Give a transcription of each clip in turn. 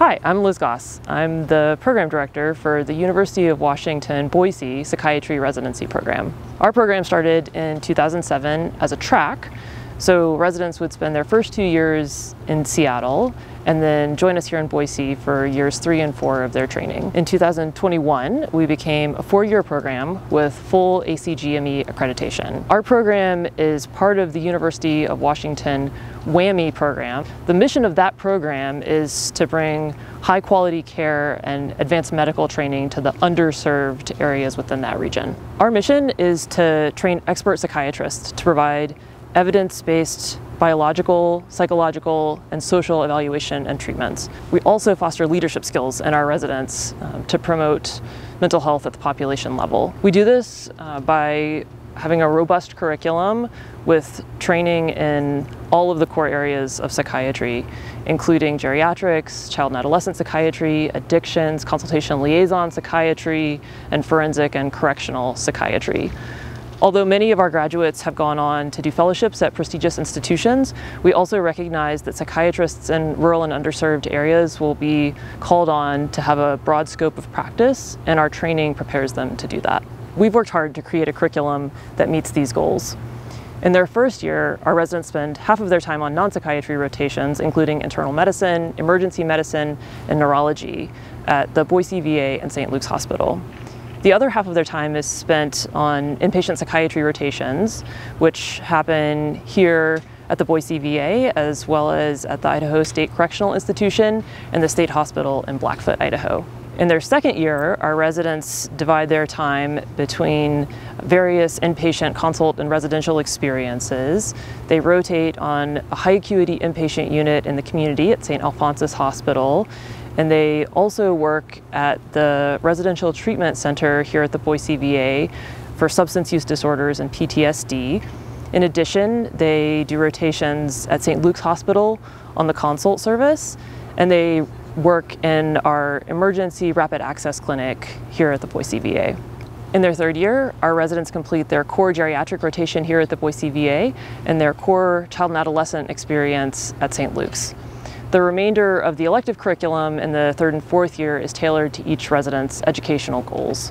Hi, I'm Liz Gass. I'm the program director for the University of Washington Boise Psychiatry Residency Program. Our program started in 2007 as a track, so residents would spend their first two years in Seattle and then join us here in Boise for years three and four of their training. In 2021, we became a four-year program with full ACGME accreditation. Our program is part of the University of Washington WWAMI program. The mission of that program is to bring high quality care and advanced medical training to the underserved areas within that region. Our mission is to train expert psychiatrists to provide evidence-based biological, psychological, and social evaluation and treatments. We also foster leadership skills in our residents um, to promote mental health at the population level. We do this uh, by having a robust curriculum with training in all of the core areas of psychiatry, including geriatrics, child and adolescent psychiatry, addictions, consultation liaison psychiatry, and forensic and correctional psychiatry. Although many of our graduates have gone on to do fellowships at prestigious institutions, we also recognize that psychiatrists in rural and underserved areas will be called on to have a broad scope of practice, and our training prepares them to do that. We've worked hard to create a curriculum that meets these goals. In their first year, our residents spend half of their time on non-psychiatry rotations, including internal medicine, emergency medicine, and neurology at the Boise VA and St. Luke's Hospital. The other half of their time is spent on inpatient psychiatry rotations, which happen here at the Boise VA as well as at the Idaho State Correctional Institution and the State Hospital in Blackfoot, Idaho. In their second year, our residents divide their time between various inpatient consult and residential experiences. They rotate on a high acuity inpatient unit in the community at St. Alphonsus Hospital and they also work at the residential treatment center here at the Boise VA for substance use disorders and PTSD. In addition, they do rotations at St. Luke's Hospital on the consult service, and they work in our emergency rapid access clinic here at the Boise VA. In their third year, our residents complete their core geriatric rotation here at the Boise VA and their core child and adolescent experience at St. Luke's. The remainder of the elective curriculum in the third and fourth year is tailored to each resident's educational goals.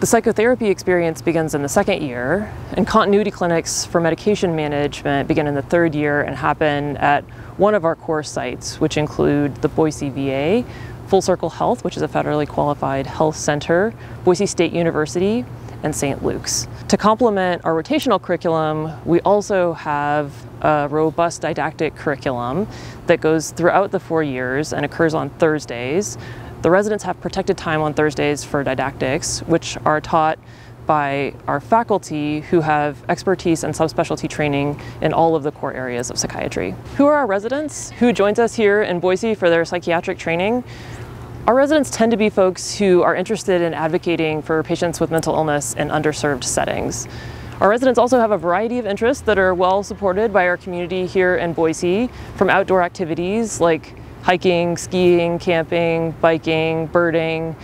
The psychotherapy experience begins in the second year, and continuity clinics for medication management begin in the third year and happen at one of our core sites, which include the Boise VA, Full Circle Health, which is a federally qualified health center, Boise State University, and St. Luke's. To complement our rotational curriculum, we also have a robust didactic curriculum that goes throughout the four years and occurs on Thursdays. The residents have protected time on Thursdays for didactics, which are taught by our faculty who have expertise and subspecialty training in all of the core areas of psychiatry. Who are our residents? Who joins us here in Boise for their psychiatric training? Our residents tend to be folks who are interested in advocating for patients with mental illness in underserved settings. Our residents also have a variety of interests that are well supported by our community here in Boise, from outdoor activities like hiking, skiing, camping, biking, birding,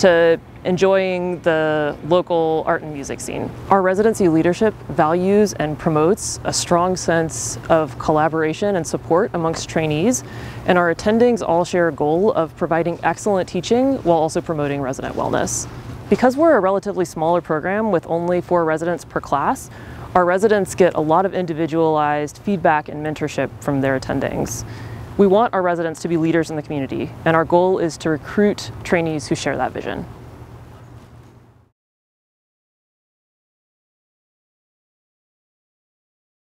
to enjoying the local art and music scene. Our residency leadership values and promotes a strong sense of collaboration and support amongst trainees, and our attendings all share a goal of providing excellent teaching while also promoting resident wellness. Because we're a relatively smaller program with only four residents per class, our residents get a lot of individualized feedback and mentorship from their attendings. We want our residents to be leaders in the community, and our goal is to recruit trainees who share that vision.